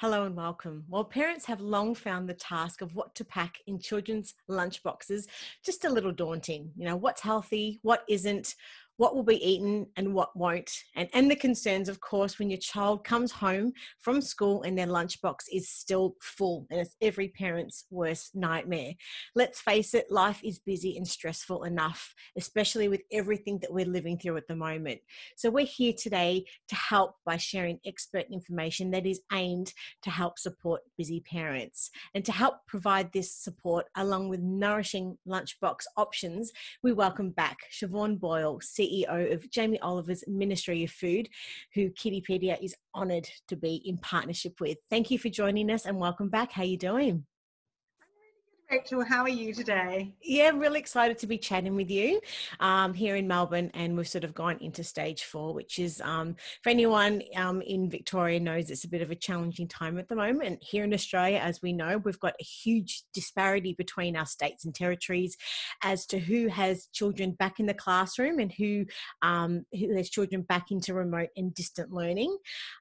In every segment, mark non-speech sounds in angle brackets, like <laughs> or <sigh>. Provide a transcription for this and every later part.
Hello and welcome. Well, parents have long found the task of what to pack in children's lunchboxes just a little daunting. You know, what's healthy, what isn't, what will be eaten and what won't. And, and the concerns, of course, when your child comes home from school and their lunchbox is still full. And it's every parent's worst nightmare. Let's face it, life is busy and stressful enough, especially with everything that we're living through at the moment. So we're here today to help by sharing expert information that is aimed to help support busy parents. And to help provide this support along with nourishing lunchbox options, we welcome back Siobhan Boyle, CEO CEO of Jamie Oliver's Ministry of Food, who Kiddipedia is honoured to be in partnership with. Thank you for joining us and welcome back. How are you doing? Rachael, how are you today? Yeah, I'm really excited to be chatting with you um, here in Melbourne, and we've sort of gone into stage four, which is um, for anyone um, in Victoria knows it's a bit of a challenging time at the moment. Here in Australia, as we know, we've got a huge disparity between our states and territories as to who has children back in the classroom and who um, who has children back into remote and distant learning.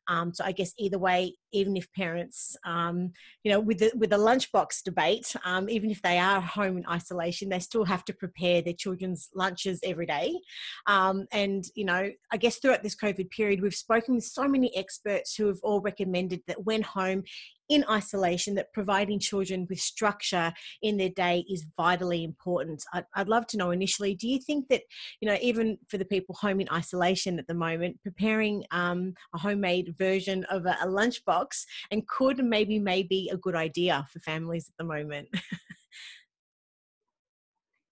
Um, so I guess either way, even if parents, um, you know, with the with the lunchbox debate even if they are home in isolation, they still have to prepare their children's lunches every day. Um, and, you know, I guess throughout this COVID period, we've spoken with so many experts who have all recommended that when home, in isolation that providing children with structure in their day is vitally important. I'd, I'd, love to know initially, do you think that, you know, even for the people home in isolation at the moment, preparing um, a homemade version of a, a lunchbox and could maybe maybe a good idea for families at the moment? <laughs>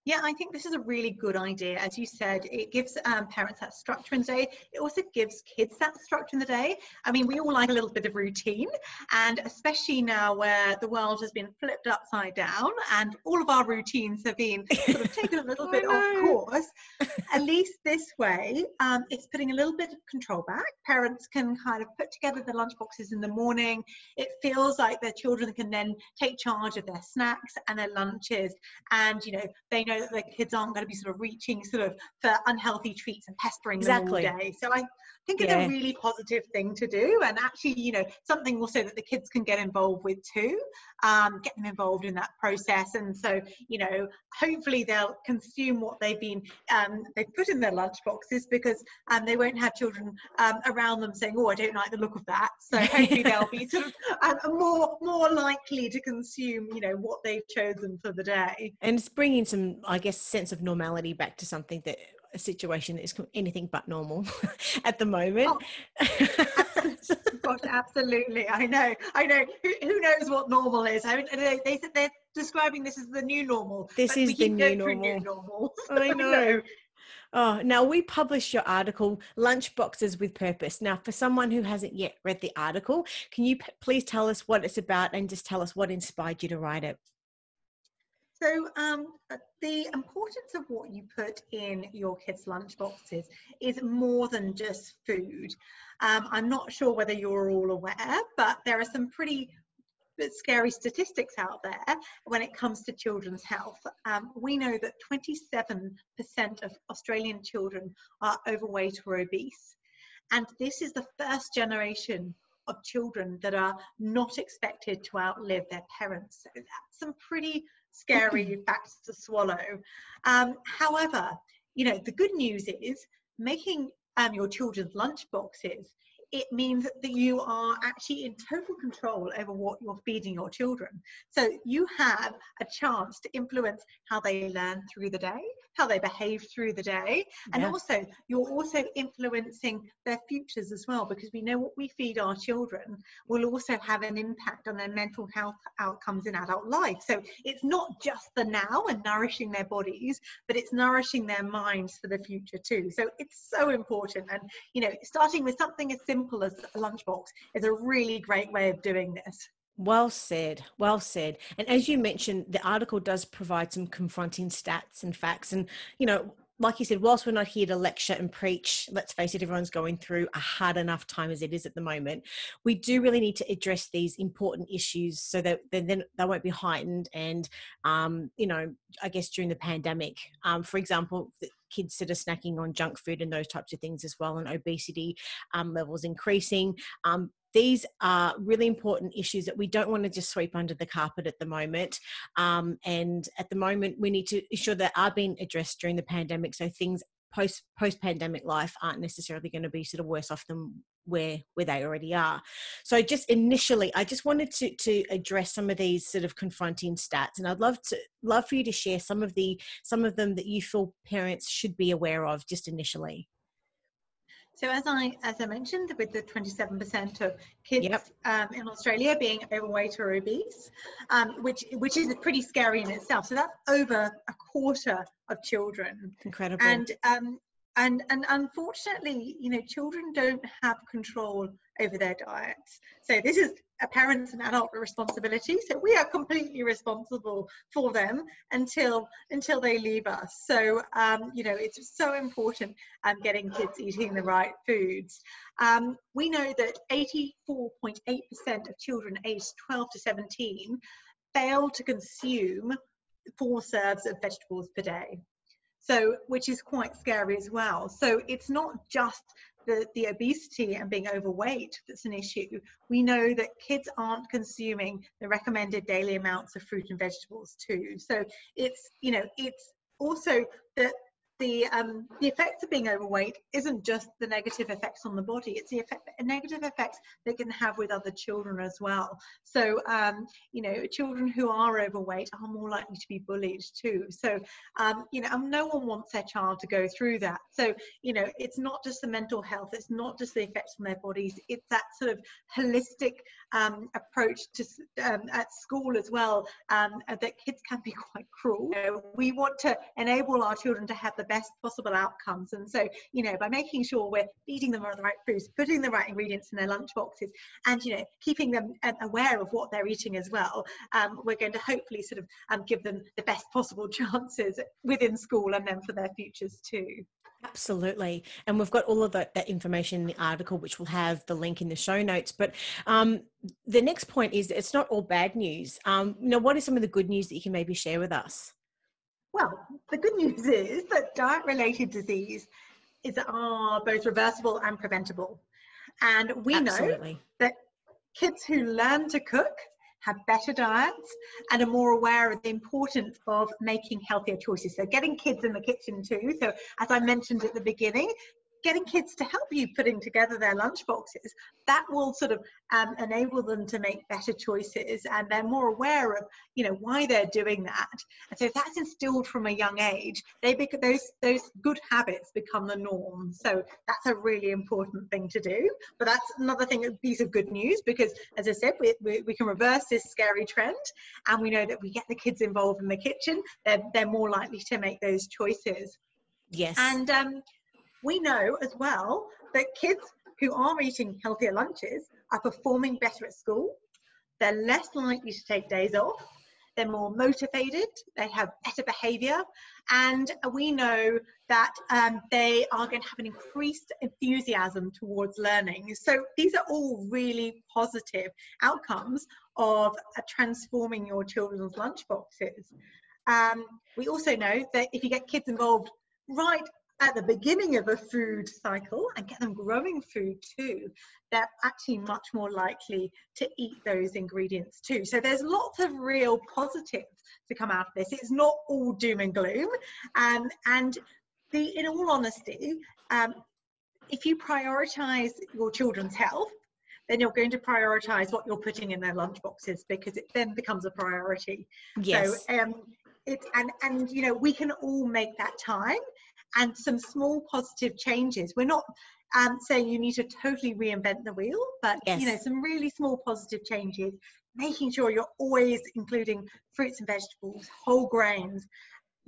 Yeah, I think this is a really good idea. As you said, it gives um, parents that structure in the day. It also gives kids that structure in the day. I mean, we all like a little bit of routine, and especially now where the world has been flipped upside down and all of our routines have been sort of taken a <laughs> little bit off course. <laughs> At least this way, um, it's putting a little bit of control back. Parents can kind of put together the lunch boxes in the morning. It feels like their children can then take charge of their snacks and their lunches, and you know they know their kids aren't going to be sort of reaching sort of for unhealthy treats and pestering exactly. them all day. So I think it's yeah. a really positive thing to do, and actually, you know, something also that the kids can get involved with too. Um, get them involved in that process, and so you know, hopefully they'll consume what they've been um, they've put in their lunch boxes because um, they won't have children um, around them saying, "Oh, I don't like the look of that." So <laughs> hopefully they'll be sort of um, more more likely to consume, you know, what they've chosen for the day. And it's bringing some, I guess, sense of normality back to something that a situation that is anything but normal <laughs> at the moment. Oh, <laughs> gosh, absolutely. I know. I know. Who, who knows what normal is? I mean, they, they, they're describing this as the new normal. This is the new normal. new normal. <laughs> I know. Oh, now we published your article, Lunchboxes with Purpose. Now, for someone who hasn't yet read the article, can you p- please tell us what it's about and just tell us what inspired you to write it? So um, the importance of what you put in your kids' lunch boxes is more than just food. Um, I'm not sure whether you're all aware, but there are some pretty scary statistics out there when it comes to children's health. Um, we know that 27% of Australian children are overweight or obese. And this is the first generation of children that are not expected to outlive their parents. So that's some pretty scary facts to swallow. Um, however, you know, the good news is making um, your children's lunch boxes it means that you are actually in total control over what you're feeding your children. So you have a chance to influence how they learn through the day, how they behave through the day, and yeah. also you're also influencing their futures as well because we know what we feed our children will also have an impact on their mental health outcomes in adult life. So it's not just the now and nourishing their bodies, but it's nourishing their minds for the future too. So it's so important. And you know, starting with something as simple simple as a lunchbox is a really great way of doing this. Well said, well said. And as you mentioned, the article does provide some confronting stats and facts. And, you know, like you said, whilst we're not here to lecture and preach, let's face it, everyone's going through a hard enough time as it is at the moment. We do really need to address these important issues so that then they won't be heightened. And, um, you know, I guess during the pandemic, um, for example, kids that are snacking on junk food and those types of things as well, and obesity um, levels increasing. Um, these are really important issues that we don't want to just sweep under the carpet at the moment. Um, and at the moment, we need to ensure that are being addressed during the pandemic so things post post pandemic life aren't necessarily going to be sort of worse off than where where they already are so just initially i just wanted to to address some of these sort of confronting stats and i'd love to love for you to share some of the some of them that you feel parents should be aware of just initially so as I as I mentioned, with the 27% of kids yep. um, in Australia being overweight or obese, um, which which is pretty scary in itself. So that's over a quarter of children. Incredible. And um, and and unfortunately, you know, children don't have control over their diets. So this is a parent's and adult responsibility. So we are completely responsible for them until until they leave us. So um, you know it's so important um, getting kids eating the right foods. Um, we know that 84.8% of children aged 12 to 17 fail to consume four serves of vegetables per day. So, which is quite scary as well. So, it's not just the, the obesity and being overweight that's an issue, we know that kids aren't consuming the recommended daily amounts of fruit and vegetables too. So it's, you know, it's also that the um, the effects of being overweight isn't just the negative effects on the body; it's the effect, negative effects they can have with other children as well. So, um, you know, children who are overweight are more likely to be bullied too. So, um, you know, no one wants their child to go through that. So, you know, it's not just the mental health; it's not just the effects on their bodies. It's that sort of holistic um, approach to um, at school as well. Um, that kids can be <laughs> quite cruel. You know, we want to enable our children to have the best possible outcomes. And so, you know, by making sure we're feeding them the right foods, putting the right ingredients in their lunch boxes, and, you know, keeping them um, aware of what they're eating as well, um, we're going to hopefully sort of um, give them the best possible <laughs> chances within school and then for their futures too. Absolutely. And we've got all of that, that, information in the article, which will have the link in the show notes. But um, the next point is it's not all bad news. Um, you know, what are some of the good news that you can maybe share with us? Well, the good news is that diet related disease is are both reversible and preventable. And we Absolutely. know that kids who learn to cook have better diets and are more aware of the importance of making healthier choices. So getting kids in the kitchen too. So as I mentioned at the beginning, getting kids to help you putting together their lunch boxes. That will sort of um, enable them to make better choices and they're more aware of you know why they're doing that. And so if that's instilled from a young age they become those those good habits become the norm. So that's a really important thing to do. But that's another thing a piece of good news because as i said we, we, we can reverse this scary trend and we know that we get the kids involved in the kitchen they're, they're more likely to make those choices. Yes. And um, we know as well that kids who are eating healthier lunches are performing better at school. They're less likely to take days off. They're more motivated. They have better behavior. And we know that um, they are going to have an increased enthusiasm towards learning. So these are all really positive outcomes of uh, transforming your children's lunchboxes. Um, we also know that if you get kids involved right at the beginning of a food cycle and get them growing food too, they're actually much more likely to eat those ingredients too. So there's lots of real positives to come out of this. It's not all doom and gloom. Um, and the, in all honesty, um, if you prioritize your children's health, then you're going to prioritize what you're putting in their lunchboxes because it then becomes a priority. Yes. So um, it's and and you know we can all make that time and some small positive changes. We're not um, saying you need to totally reinvent the wheel, but yes. you know, some really small positive changes, making sure you're always including fruits and vegetables, whole grains,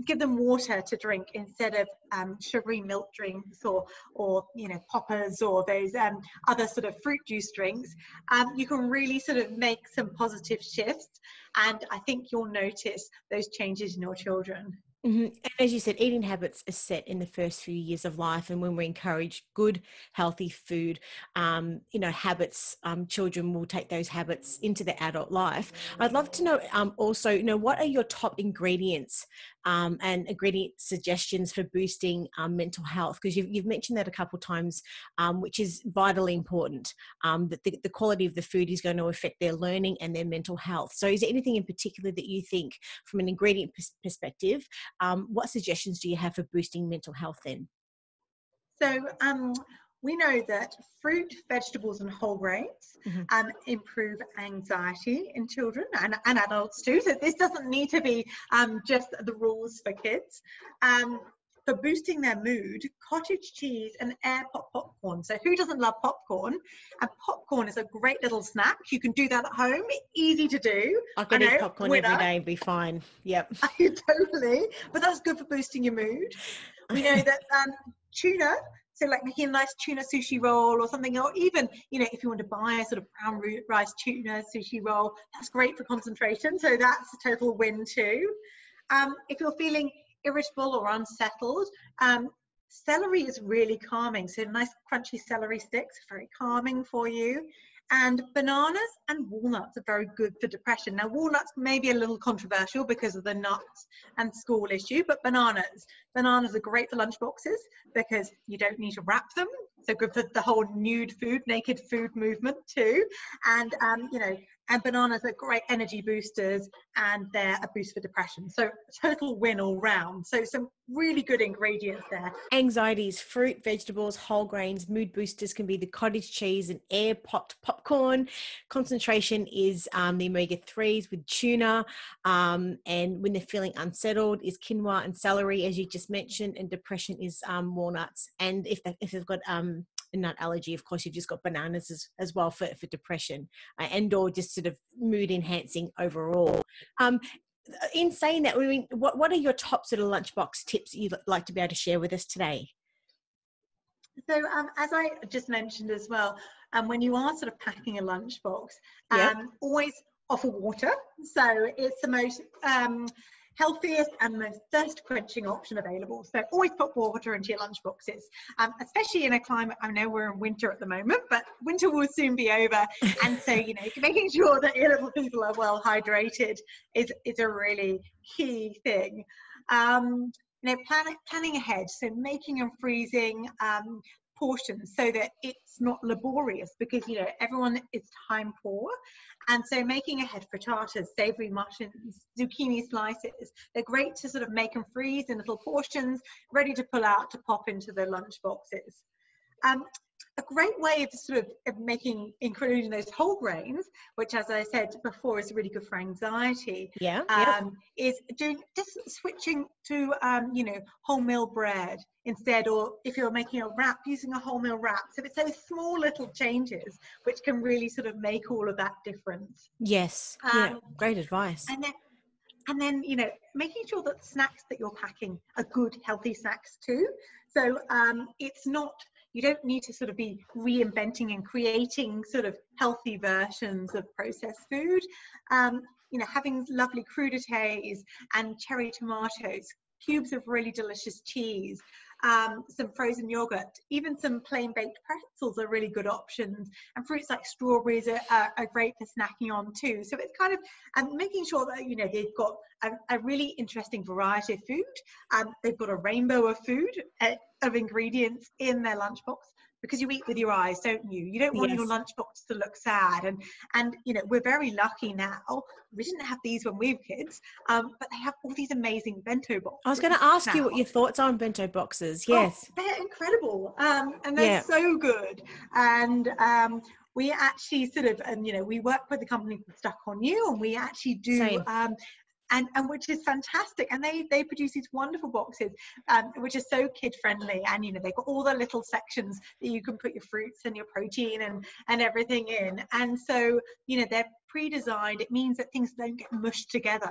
give them water to drink instead of um, sugary milk drinks or or you know poppers or those um, other sort of fruit juice drinks um, you can really sort of make some positive shifts and i think you'll notice those changes in your children Mm-hmm. And as you said, eating habits are set in the first few years of life, and when we encourage good, healthy food, um, you know, habits, um, children will take those habits into their adult life. I'd love to know um, also, you know, what are your top ingredients um, and ingredient suggestions for boosting um, mental health? Because you've, you've mentioned that a couple of times, um, which is vitally important. Um, that the, the quality of the food is going to affect their learning and their mental health. So, is there anything in particular that you think, from an ingredient perspective, um, what suggestions do you have for boosting mental health then? So, um, we know that fruit, vegetables, and whole grains mm-hmm. um, improve anxiety in children and, and, adults too. So this doesn't need to be um, just the rules for kids. Um, for boosting their mood, cottage cheese and air pop popcorn. So who doesn't love popcorn? And popcorn is a great little snack. You can do that at home. Easy to do. I can I eat popcorn winner. every day, and be fine. Yep. <laughs> totally. But that's good for boosting your mood. We know <laughs> that um, tuna so like making a nice tuna sushi roll or something, or even, you know, if you want to buy a sort of brown rice tuna sushi roll, that's great for concentration. So that's a total win too. Um, if you're feeling irritable or unsettled, um, celery is really calming. So nice crunchy celery sticks, very calming for you. And bananas and walnuts are very good for depression. Now, walnuts may be a little controversial because of the nuts and school issue, but bananas. Bananas are great for lunchboxes because you don't need to wrap them. So good for the whole nude food, naked food movement too. And, um, you know, and bananas are great energy boosters and they're a boost for depression. So total win all round. So some really good ingredients there. Anxieties, fruit, vegetables, whole grains, mood boosters can be the cottage cheese and air popped popcorn. Concentration is um, the omega 3s with tuna. Um, and when they're feeling unsettled is quinoa and celery, as you just mentioned. And depression is um, walnuts. And if, they, if they've got nut allergy, of course, you've just got bananas as, as well for, for depression uh, and or just sort of mood enhancing overall. Um, in saying that, I mean, what, what are your top sort of lunchbox tips you'd like to be able to share with us today? So, um, as I just mentioned as well, um, when you are sort of packing a lunchbox, um, yep. always offer water. So it's the most um, healthiest and most thirst quenching option available. So always put water into your lunch boxes, um, especially in a climate. I know we're in winter at the moment, but winter will soon be over. <laughs> And so, you know, <laughs> making sure that your little people are well hydrated is, is a really key thing. Um, you know, plan, planning ahead, so making and freezing um, portions so that it's not laborious because you know everyone is time poor. And so making ahead frittatas savory muffins zucchini slices they're great to sort of make and freeze in little portions ready to pull out to pop into the lunch boxes. Um, a great way of sort of, making including those whole grains, which as I said before is really good for anxiety. Yeah. Um, yeah. Is doing just switching to um, you know wholemeal bread instead, or if you're making a wrap, using a wholemeal wrap. So it's those small little changes which can really sort of make all of that difference. Yes. Um, yeah. Great advice. And then and then you know making sure that snacks that you're packing are good healthy snacks too so um, it's not you don't need to sort of be reinventing and creating sort of healthy versions of processed food. Um, you know, having lovely crudités and cherry tomatoes, cubes of really delicious cheese, um, some frozen yogurt, even some plain baked pretzels are really good options. And fruits like strawberries are, are, are great for snacking on too. So it's kind of um, making sure that, you know, they've got a, a really interesting variety of food. Um, they've got a rainbow of food, uh, of ingredients in their lunchbox because you eat with your eyes don't you? You don't want yes. your lunchbox to look sad. And and you know we're very lucky now. We didn't have these when we were kids um, but they have all these amazing bento boxes. I was going to ask now. you what your thoughts are on bento boxes. Oh, yes. oh, they're incredible um, and they're yeah. so good. And um, we actually sort of and you know we work with a company called stuck on you and we actually do um, and, and which is fantastic. And they they produce these wonderful boxes, um, which are so kid friendly. And you know they've got all the little sections that you can put your fruits and your protein and and everything in. And so you know they're pre-designed. It means that things don't get mushed together.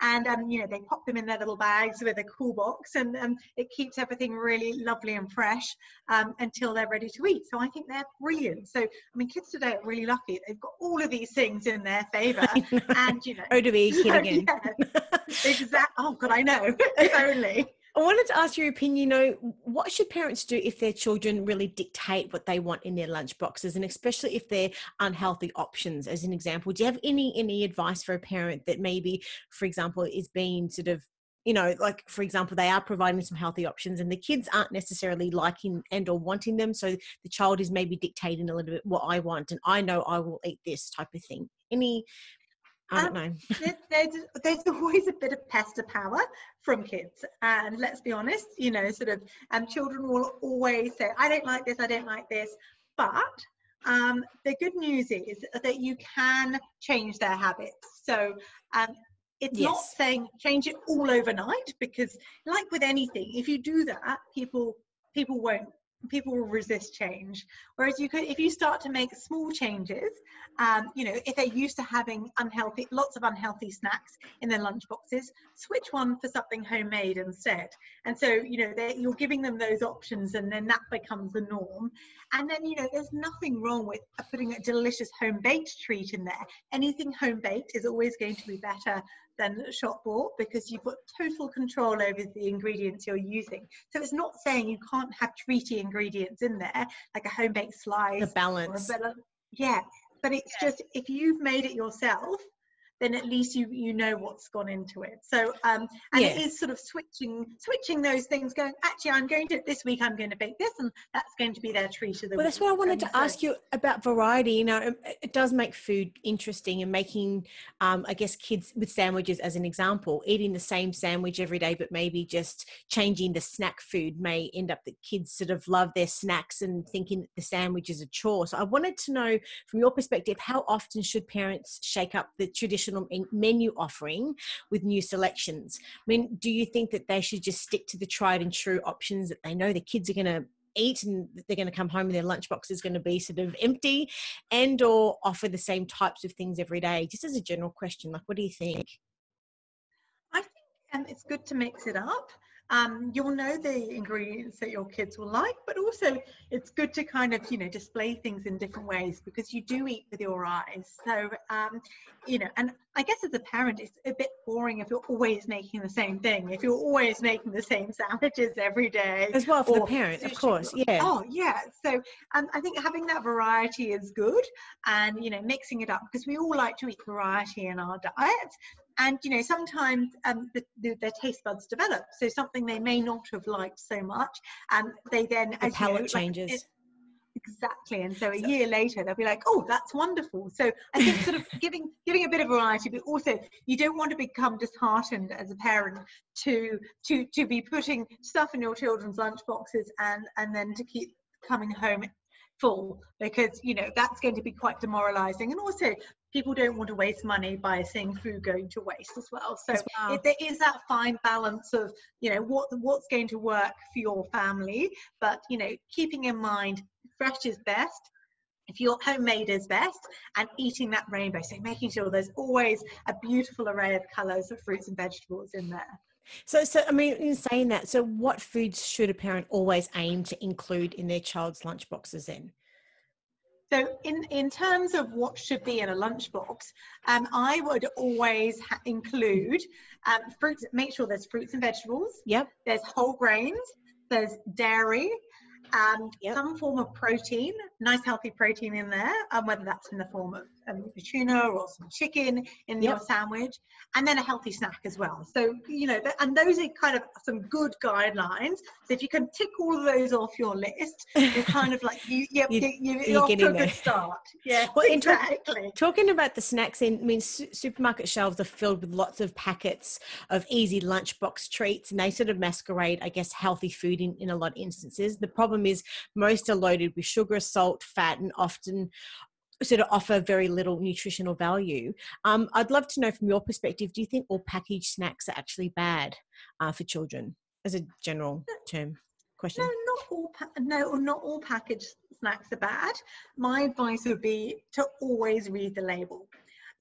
And um, you know they pop them in their little bags with a cool box, and um, it keeps everything really lovely and fresh um, until they're ready to eat. So I think they're brilliant. So I mean, kids today are really lucky. They've got all of these things in their favour, <laughs> and you know. Oh, to be a kid again. Yeah, exactly. Oh God, I know. <laughs> if only. I wanted to ask your opinion. You know, what should parents do if their children really dictate what they want in their lunch boxes, and especially if they're unhealthy options? As an example, do you have any any advice for a parent that maybe, for example, is being sort of you know like for example they are providing some healthy options and the kids aren't necessarily liking and or wanting them so the child is maybe dictating a little bit what i want and i know i will eat this type of thing any I don't um, know. <laughs> there's, there's always a bit of pester power from kids, and let's be honest, you know, sort of, um, children will always say, "I don't like this, I don't like this," but um, the good news is that you can change their habits. So um, it's yes. not saying change it all overnight because, like with anything, if you do that, people people won't people will resist change. Whereas you could, if you start to make small changes, um, you know, if they're used to having unhealthy, lots of unhealthy snacks in their lunch boxes, switch one for something homemade instead. And so, you know, you're giving them those options, and then that becomes the norm. And then, you know, there's nothing wrong with putting a delicious home baked treat in there. Anything home baked is always going to be better than shop bought because you've got total control over the ingredients you're using. So it's not saying you can't have treaty ingredients in there, like a home baked slice. The balance. yeah, but it's yeah. just if you've made it yourself, then at least you you know what's gone into it so um and yeah. it is sort of switching switching those things going actually i'm going to this week i'm going to bake this and that's going to be their treat of the well week. that's what i wanted and to so, ask you about variety you know it does make food interesting and making um i guess kids with sandwiches as an example eating the same sandwich every day but maybe just changing the snack food may end up that kids sort of love their snacks and thinking that the sandwich is a chore so i wanted to know from your perspective how often should parents shake up the traditional menu offering with new selections. I mean, do you think that they should just stick to the tried and true options that they know the kids are going to eat and they're going to come home and their lunchbox is going to be sort of empty and or offer the same types of things every day? Just as a general question like what do you think? I think um, it's good to mix it up um, you'll know the ingredients that your kids will like, but also it's good to kind of, you know, display things in different ways because you do eat with your eyes. So, um, you know, and I guess as a parent, it's a bit boring if you're always making the same thing, if you're always making the same sandwiches every day. As well for the parent, of course, yeah. Oh, yeah. So um, I think having that variety is good and, you know, mixing it up because we all like to eat variety in our diets and you know sometimes um, the, the, their taste buds develop. So something they may not have liked so much and they then the as palate you know, changes. like, exactly. And so a year later they'll be like oh that's wonderful. So i think sort of <laughs> giving giving a bit of variety but also you don't want to become disheartened as a parent to to to be putting stuff in your children's lunch boxes and and then to keep coming home full because you know that's going to be quite demoralizing and also people don't want to waste money by seeing food going to waste as well. So well. It, there is that fine balance of you know what what's going to work for your family, but you know keeping in mind fresh is best. If your homemade is best, and eating that rainbow, so making sure there's always a beautiful array of colours of fruits and vegetables in there. So, so I mean, in saying that, so what foods should a parent always aim to include in their child's lunch boxes then? So in, in terms of what should be in a lunchbox, um, I would always ha- include um, fruits, make sure there's fruits and vegetables. Yep. There's whole grains, there's dairy, and yep. some form of protein, nice healthy protein in there, um, whether that's in the form of um, tuna or some chicken in yep. your sandwich, and then a healthy snack as well. So, you know, and those are kind of some good guidelines. So if you can tick all of those off your list, you're <laughs> kind of like, you, you, you, you're, you're off to a good start. Yeah, well, exactly. Talk, talking about the snacks, in, I mean, su- supermarket shelves are filled with lots of packets of easy lunchbox treats, and they sort of masquerade, I guess, healthy food in, in a lot of instances. The problem is most are loaded with sugar, salt, fat, and often sort of offer very little nutritional value. Um, I'd love to know from your perspective, do you think all packaged snacks are actually bad uh, for children as a general term? Question. No, not all. Pa- no, not all packaged snacks are bad. My advice would be to always read the label.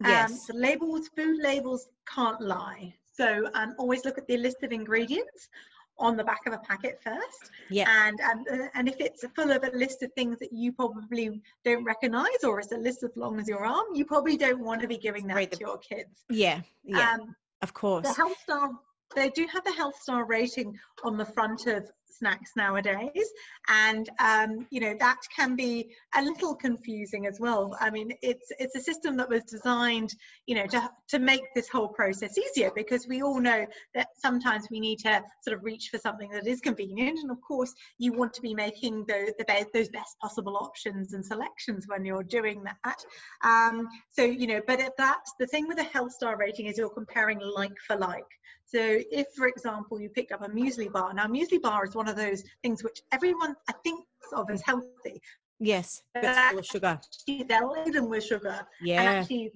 Um, yes. Um, labels, food labels can't lie. So um, always look at the list of ingredients on the back of a packet first. Yeah. And um, uh, and if it's full of a list of things that you probably don't recognize, or it's a list as long as your arm, you probably don't want to be giving that right. to your kids. Yeah. Yeah. Um, of course. The health star they do have the health star rating on the front of snacks nowadays. And um, you know that can be a little confusing as well. I mean it's it's a system that was designed you know to, to make this whole process easier because we all know that sometimes we need to sort of reach for something that is convenient. And of course you want to be making the, the those best possible options and selections when you're doing that. Um, so you know but at that the thing with a health star rating is you're comparing like for like. So if, for example, you picked up a muesli bar, now muesli bar is one of those things which everyone I think of as healthy. Yes, it's full of sugar. They're laden with sugar. Yeah. And actually,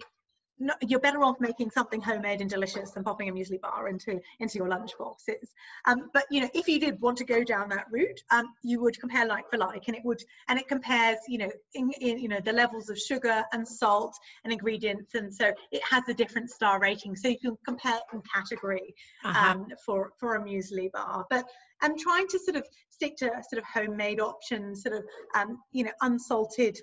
no, you're better off making something homemade and delicious than popping a muesli bar into into your lunch boxes. Um, but you know, if you did want to go down that route, um, you would compare like for like, and it would and it compares, you know, in, in you know the levels of sugar and salt and ingredients, and so it has a different star rating, so you can compare in category uh-huh. um, for for a muesli bar. But I'm trying to sort of stick to sort of homemade options, sort of um, you know unsalted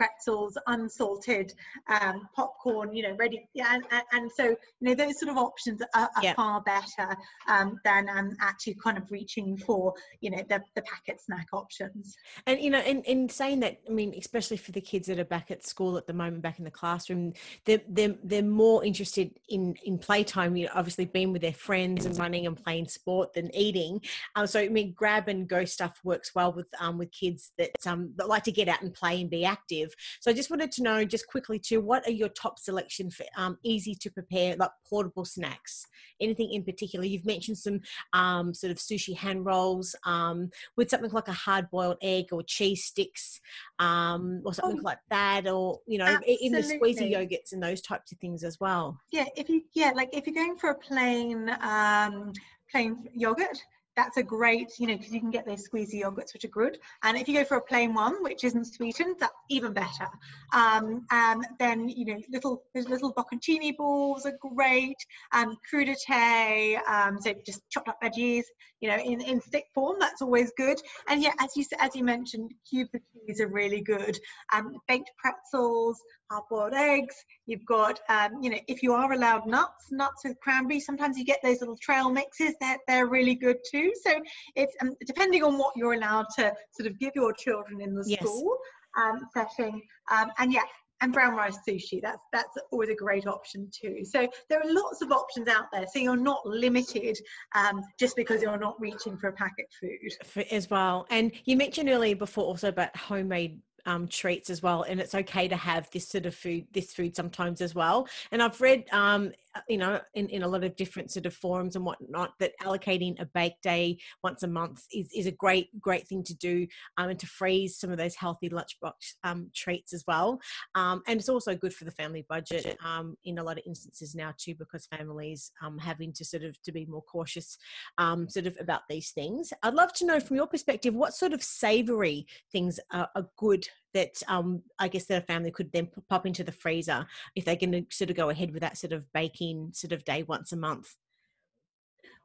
pretzels, unsalted um, popcorn, you know, ready. Yeah, and, and, so, you know, those sort of options are, are yeah. far better um, than um, actually kind of reaching for, you know, the, the packet snack options. And, you know, in, in saying that, I mean, especially for the kids that are back at school at the moment, back in the classroom, they're, they're, they're more interested in, in playtime, you know, obviously being with their friends and running and playing sport than eating. Um, so, I mean, grab and go stuff works well with, um, with kids that, um, that like to get out and play and be active so I just wanted to know, just quickly, too, what are your top selection for um, easy to prepare, like portable snacks? Anything in particular? You've mentioned some um, sort of sushi hand rolls um, with something like a hard boiled egg or cheese sticks um, or something oh, like that, or you know, absolutely. in the squeezy yogurts and those types of things as well. Yeah, if you yeah, like if you're going for a plain um, plain yogurt that's a great, you know, because you can get those squeezy yogurts, which are good. And if you go for a plain one, which isn't sweetened, that's even better. Um, and then, you know, little those little bocconcini balls are great. Um, crudité, um, so just chopped up veggies, you know, in, in thick form, that's always good. And yeah, as you as you mentioned, cube cheese are really good. Um, baked pretzels, hard-boiled eggs. You've got, um, you know, if you are allowed nuts, nuts with cranberry. Sometimes you get those little trail mixes. They're they're really good too. So it's um, depending on what you're allowed to sort of give your children in the yes. school um, setting. Um, and yeah, and brown rice sushi. That's that's always a great option too. So there are lots of options out there. So you're not limited um, just because you're not reaching for a packet food. For, as well. And you mentioned earlier before also about homemade um, treats as well and it's okay to have this sort of food this food sometimes as well. And i've read um, you know in, in a lot of different sort of forums and whatnot that allocating a bake day once a month is, is a great great thing to do um, and to freeze some of those healthy lunchbox um, treats as well. Um, and it's also good for the family budget um, in a lot of instances now too because families um, having to sort of to be more cautious um, sort of about these things. I'd love to know from your perspective what sort of savory things are, are good that um, I guess that a family could then pop into the freezer if they're going to sort of go ahead with that sort of baking sort of day once a month?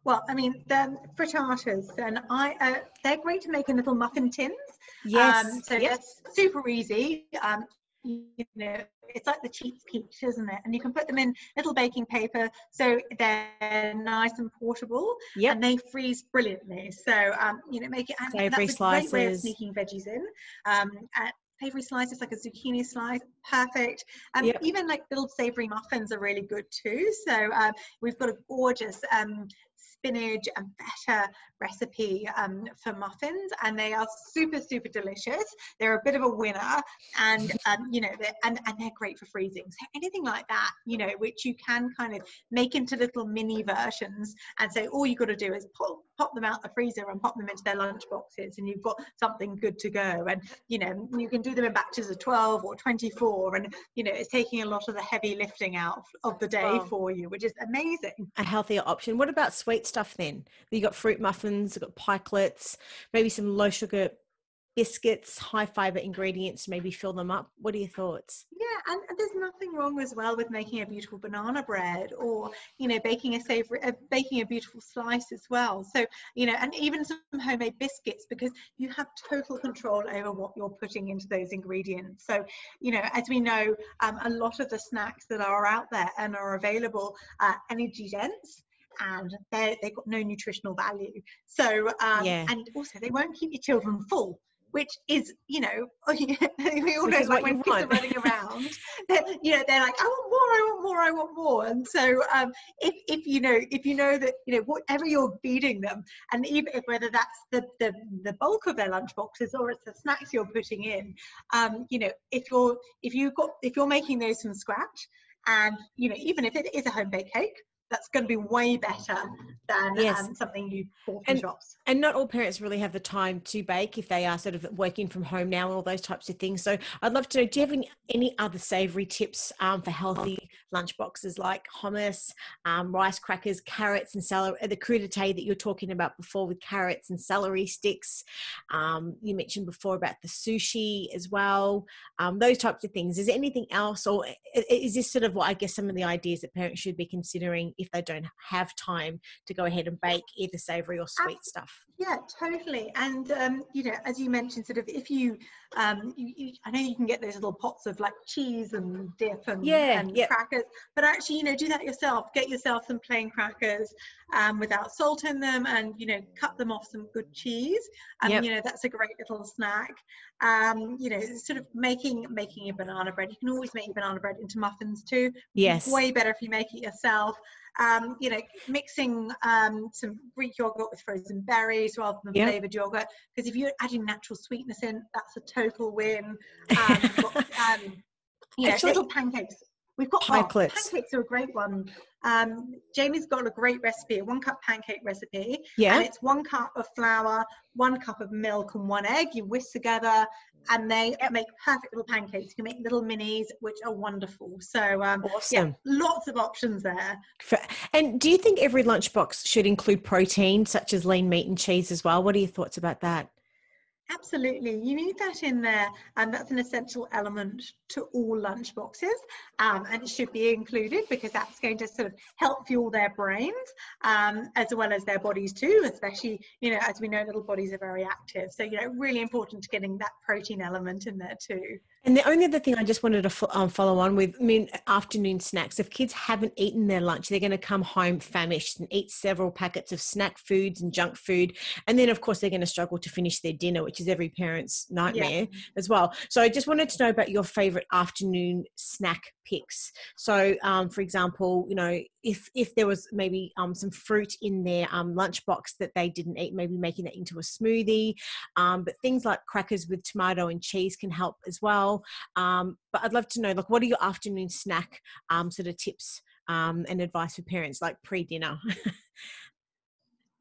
Well, I mean, the frittatas, and I, uh, they're great to make in little muffin tins. Yes. Um, so yes. that's super easy. Um, you know, it's like the cheap peach, isn't it? And you can put them in little baking paper, so they're nice and portable, yep. and they freeze brilliantly. So, um, you know, make it. And Savory that's slices. a great way of sneaking veggies in. Um, savory slices like a zucchini slice perfect. And um, yep. even like little savory muffins are really good too. So uh, we've got a gorgeous um, spinach and feta recipe um, for muffins and they are super super delicious. They're a bit of a winner and <laughs> um, you know they're, and, and they're great for freezing. So anything like that you know which you can kind of make into little mini versions and say all you got to do is pop, pop them out the freezer and pop them into their lunch boxes and you've got something good to go. And you know you can do them in batches of 12 or 24 and you know it's taking a lot of the heavy lifting out of the day for you which is amazing. A healthier option. What about sweet stuff then? You got fruit muffins you've got pikelets maybe some low sugar biscuits, high fiber ingredients, maybe fill them up. What are your thoughts? Yeah, and, there's nothing wrong as well with making a beautiful banana bread or you know baking a savory, uh, baking a beautiful slice as well. So you know, and even some homemade biscuits because you have total control over what you're putting into those ingredients. So you know, as we know, um, a lot of the snacks that are out there and are available are energy dense and they they've got no nutritional value. So um, yeah. and also they won't keep your children full which is, you know, <laughs> we all know like when kids are running around, <laughs> that you know, they're like, I want more, I want more, I want more. And so um, if, if you know, if you know that, you know, whatever you're feeding them, and even if whether that's the, the, the bulk of their lunch boxes or it's the snacks you're putting in, um, you know, if you're, if you've got, if you're making those from scratch, and you know, even if it is a home baked cake, that's going to be way better than yes. um, something you bought and, shops. And not all parents really have the time to bake if they are sort of working from home now and all those types of things. So I'd love to know, do you have any, any other savoury tips um, for healthy lunch boxes like hummus, um, rice crackers, carrots and celery, the crudité that you're talking about before with carrots and celery sticks. Um, you mentioned before about the sushi as well, um, those types of things. Is there anything else or is this sort of what I guess some of the ideas that parents should be considering if they don't have time to go ahead and bake either savory or sweet stuff yeah totally and um, you know as you mentioned sort of if you, um, you, you, i know you can get those little pots of like cheese and dip and, yeah, and yep. crackers but actually you know do that yourself get yourself some plain crackers um, without salt in them and you know cut them off some good cheese and yep. you know that's a great little snack um, you know sort of making making a banana bread you can always make your banana bread into muffins too yes way better if you make it yourself um, you know, mixing um, some Greek yogurt with frozen berries rather than yep. flavored yogurt. Because if you're adding natural sweetness in, that's a total win. Um, got, <laughs> um, know, Actually, little pancakes. We've got oh, pancakes are a great one. Um, Jamie's got a great recipe, a one cup pancake recipe. Yeah. And it's one cup of flour, one cup of milk, and one egg. You whisk together, and they yep. make perfect little pancakes. You can make little minis, which are wonderful. So, um, awesome. Yeah, lots of options there. And do you think every lunchbox should include protein, such as lean meat and cheese as well? What are your thoughts about that? Absolutely, you need that in there, and that's an essential element to all lunch boxes, um, and it should be included because that's going to sort of help fuel their brains um, as well as their bodies too. Especially, you know, as we know, little bodies are very active, so you know, really important to getting that protein element in there too. And the only other thing I just wanted to um, follow on with, I mean, afternoon snacks. If kids haven't eaten their lunch, they're going to come home famished and eat several packets of snack foods and junk food. And then, of course, they're going to struggle to finish their dinner, which is every parent's nightmare yeah. as well. So I just wanted to know about your favorite afternoon snack picks. So, um, for example, you know, if if there was maybe um, some fruit in their um, lunchbox that they didn't eat, maybe making that into a smoothie. Um, but things like crackers with tomato and cheese can help as well. Um, but I'd love to know, like, what are your afternoon snack um, sort of tips and advice for parents, like pre dinner? <laughs>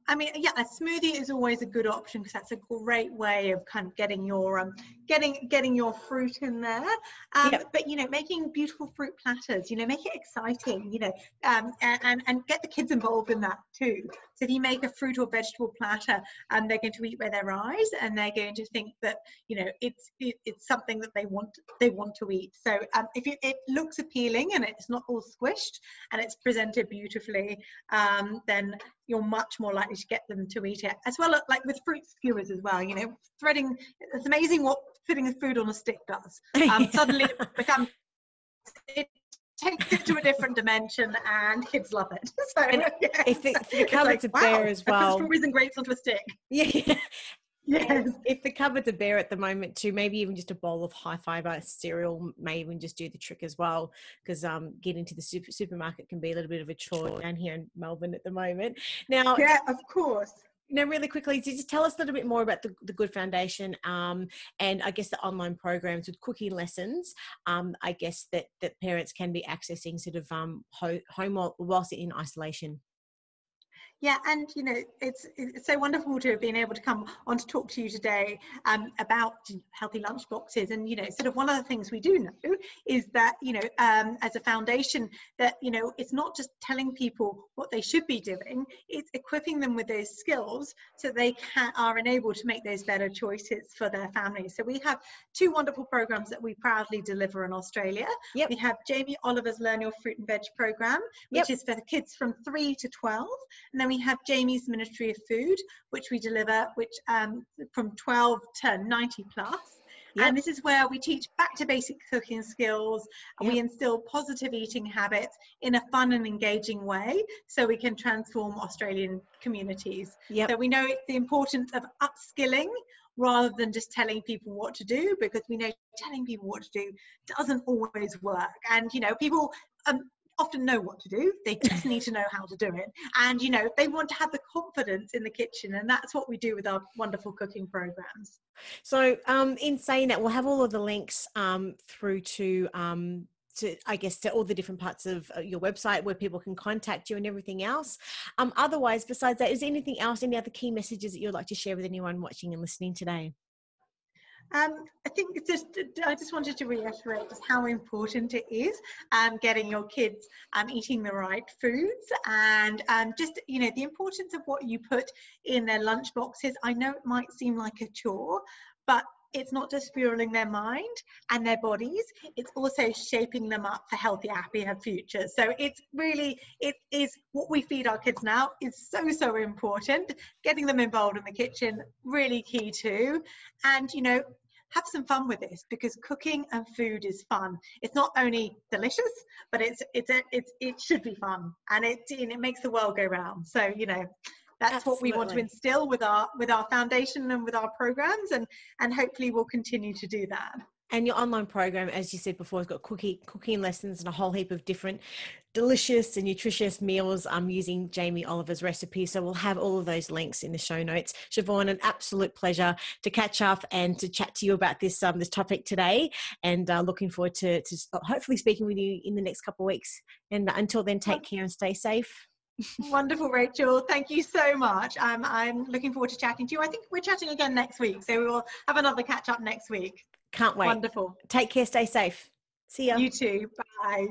I mean, yeah, a smoothie is always a good option because that's a great way of kind of getting your um, getting getting your fruit in there. Um, yep. But you know, making beautiful fruit platters, you know, make it exciting, you know, um, and and get the kids involved in that too. So if you make a fruit or vegetable platter, and um, they're going to eat with their eyes, and they're going to think that you know it's it, it's something that they want they want to eat. So um, if it, it looks appealing and it's not all squished and it's presented beautifully, um, then you're much more likely to get them to eat it as well like with fruit skewers as well you know threading it's amazing what putting the food on a stick does <laughs> um, suddenly it becomes it takes it to a different dimension and kids love it <laughs> so yeah. if the, if the cupboards like, wow, bare as well strawberries and grapes onto a stick <laughs> yeah Yes. If the cupboards are bare at the moment too, maybe even just a bowl of high fiber cereal may even just do the trick as well. Because um, getting to the super, supermarket can be a little bit of a chore down here in Melbourne at the moment. Now, yeah, of course. Now, really quickly, just tell us a little bit more about the, the Good Foundation um, and I guess the online programs with cooking lessons. Um, I guess that that parents can be accessing sort of um, home whilst in isolation. Yeah, and you know, it's it's so wonderful to have been able to come on to talk to you today um, about healthy lunch boxes. And you know, sort of one of the things we do know is that you know, um, as a foundation, that you know, it's not just telling people what they should be doing; it's equipping them with those skills so they can, are enabled to make those better choices for their families. So we have two wonderful programs that we proudly deliver in Australia. Yep. We have Jamie Oliver's Learn Your Fruit and Veg program, which yep. is for the kids from three to twelve, and then we have Jamie's Ministry of Food, which we deliver, which um, from 12 to 90 plus. Yep. And this is where we teach back to basic cooking skills and yep. we instill positive eating habits in a fun and engaging way so we can transform Australian communities. Yep. So we know the importance of upskilling rather than just telling people what to do because we know telling people what to do doesn't always work and you know people um, often know what to do they just need to know how to do it and you know they want to have the confidence in the kitchen and that's what we do with our wonderful cooking programs so um, in saying that we'll have all of the links um, through to um, to I guess to all the different parts of uh, your website where people can contact you and everything else. Um, otherwise, besides that, is anything else, any other key messages that you'd like to share with anyone watching and listening today? Um, I think just I just wanted to reiterate just how important it is um, getting your kids um, eating the right foods and um, just you know the importance of what you put in their lunch boxes. I know it might seem like a chore, but it's not just fueling their mind and their bodies it's also shaping them up for healthy happier futures so it's really it is what we feed our kids now is so so important getting them involved in the kitchen really key too and you know have some fun with this because cooking and food is fun. It's not only delicious, but it's it's it's it should be fun, and it and it makes the world go round. So you know, that's Absolutely. what we want to instill with our with our foundation and with our programs and and hopefully we'll continue to do that. And your online program as you said before has got cooking cooking lessons and a whole heap of different delicious and nutritious meals. I'm um, using Jamie Oliver's recipe so we'll have all of those links in the show notes. Siobhan an absolute pleasure to catch up and to chat to you about this um, this topic today and uh, looking forward to, to hopefully speaking with you in the next couple of weeks. And until then take care and stay safe Wonderful, Rachael. Thank you so much. Um, I'm looking forward to chatting to you. I think we're chatting again next week, so we will have another catch up next week. Can't wait. Wonderful. Take care. Stay safe. See ya. You too. Bye.